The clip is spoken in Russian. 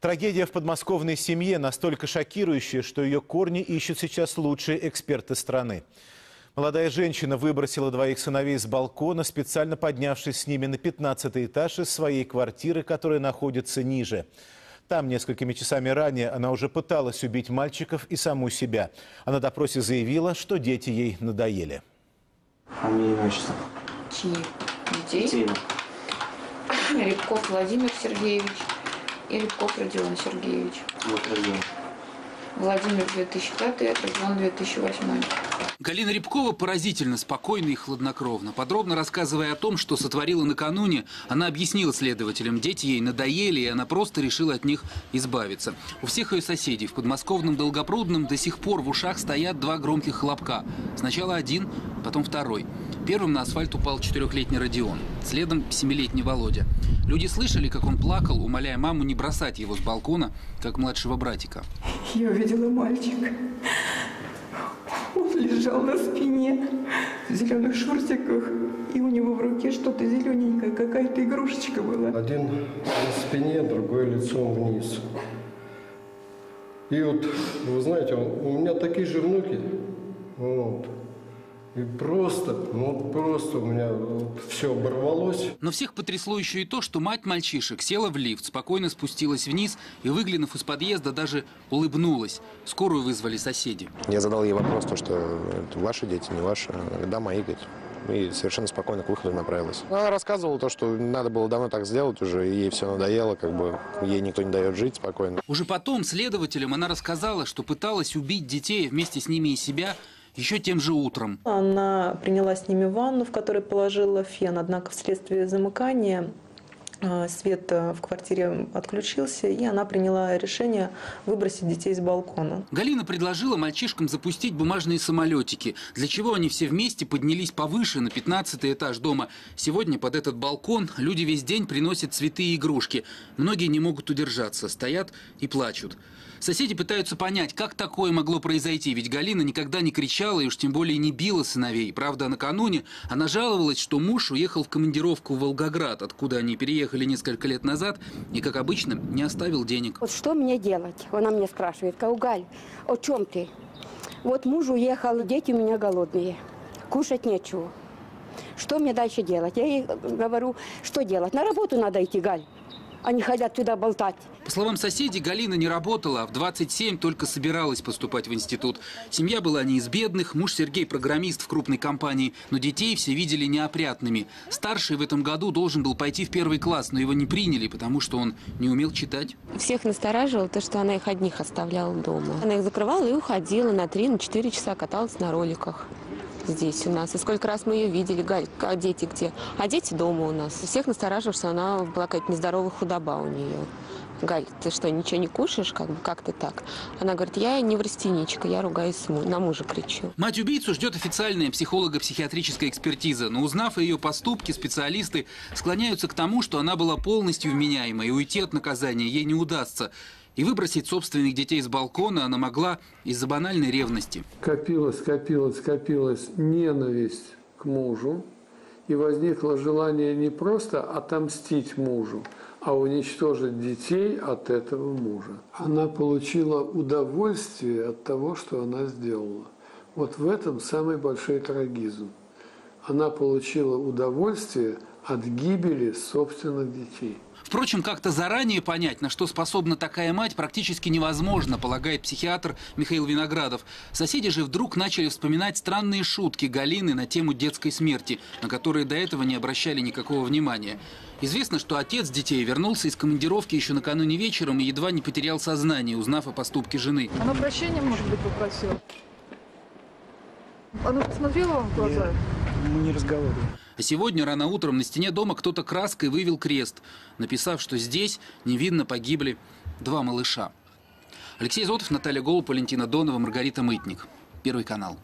Трагедия в подмосковной семье настолько шокирующая, что ее корни ищут сейчас лучшие эксперты страны. Молодая женщина выбросила двоих сыновей с балкона, специально поднявшись с ними на 15 этаж из своей квартиры, которая находится ниже. Там несколькими часами ранее она уже пыталась убить мальчиков и саму себя. А на допросе заявила, что дети ей надоели. Фамилия, имя, отчество. Чьи? Детей? Детей. Рябков Владимир Сергеевич и Рябков Родион Сергеевич. Вот родил. Владимир 2005, Родион 2008. Галина Рябкова поразительно спокойна и хладнокровна. Подробно рассказывая о том, что сотворила накануне, она объяснила следователям, дети ей надоели, и она просто решила от них избавиться. У всех ее соседей в подмосковном Долгопрудном до сих пор в ушах стоят два громких хлопка. Сначала один, потом второй. Первым на асфальт упал четырехлетний Родион, следом семилетний Володя. Люди слышали, как он плакал, умоляя маму не бросать его с балкона, как младшего братика. Я увидела мальчика. Он лежал на спине в зеленых шортиках, и у него в руке что-то зелененькое, какая-то игрушечка была. Один на спине, другой лицом вниз. И вот, вы знаете, у меня такие же внуки. Вот. И просто, ну просто у меня все оборвалось. Но всех потрясло еще и то, что мать мальчишек села в лифт, спокойно спустилась вниз и, выглянув из подъезда, даже улыбнулась. Скорую вызвали соседи. Я задал ей вопрос, то, что это ваши дети, не ваши. Да, мои, говорит. И совершенно спокойно к выходу направилась. Она рассказывала то, что надо было давно так сделать уже, и ей все надоело, как бы ей никто не дает жить спокойно. Уже потом следователям она рассказала, что пыталась убить детей вместе с ними и себя еще тем же утром. Она приняла с ними ванну, в которой положила фен, однако вследствие замыкания э, свет э, в квартире отключился, и она приняла решение выбросить детей с балкона. Галина предложила мальчишкам запустить бумажные самолетики, для чего они все вместе поднялись повыше, на 15 этаж дома. Сегодня под этот балкон люди весь день приносят цветы и игрушки. Многие не могут удержаться, стоят и плачут. Соседи пытаются понять, как такое могло произойти, ведь Галина никогда не кричала и уж тем более не била сыновей. Правда, накануне она жаловалась, что муж уехал в командировку в Волгоград, откуда они переехали несколько лет назад, и, как обычно, не оставил денег. Вот что мне делать? Она мне спрашивает, Каугаль, о чем ты? Вот муж уехал, дети у меня голодные, кушать нечего. Что мне дальше делать? Я ей говорю, что делать? На работу надо идти, Галь. Они хотят туда болтать. По словам соседей, Галина не работала, а в 27 только собиралась поступать в институт. Семья была не из бедных, муж Сергей программист в крупной компании, но детей все видели неопрятными. Старший в этом году должен был пойти в первый класс, но его не приняли, потому что он не умел читать. Всех настораживало то, что она их одних оставляла дома. Она их закрывала и уходила на 3-4 часа, каталась на роликах здесь у нас. И сколько раз мы ее видели, а дети где? А дети дома у нас. Всех настораживал, что она была какая-то нездоровая худоба у нее. Галь, ты что, ничего не кушаешь? Как бы как ты так? Она говорит, я не врастеничка, я ругаюсь на мужа кричу. Мать-убийцу ждет официальная психолого-психиатрическая экспертиза, но узнав о ее поступке, специалисты склоняются к тому, что она была полностью вменяемой, и уйти от наказания ей не удастся. И выбросить собственных детей с балкона она могла из-за банальной ревности. Копилась, копилась, копилась ненависть к мужу, и возникло желание не просто отомстить мужу, а уничтожить детей от этого мужа. Она получила удовольствие от того, что она сделала. Вот в этом самый большой трагизм. Она получила удовольствие от гибели собственных детей. Впрочем, как-то заранее понять, на что способна такая мать, практически невозможно, полагает психиатр Михаил Виноградов. Соседи же вдруг начали вспоминать странные шутки Галины на тему детской смерти, на которые до этого не обращали никакого внимания. Известно, что отец детей вернулся из командировки еще накануне вечером и едва не потерял сознание, узнав о поступке жены. Она прощения, может быть, попросила? Она посмотрела вам в глаза? Мы не разговариваем. А сегодня рано утром на стене дома кто-то краской вывел крест, написав, что здесь невинно погибли два малыша. Алексей Зотов, Наталья Голуб, Валентина Донова, Маргарита Мытник. Первый канал.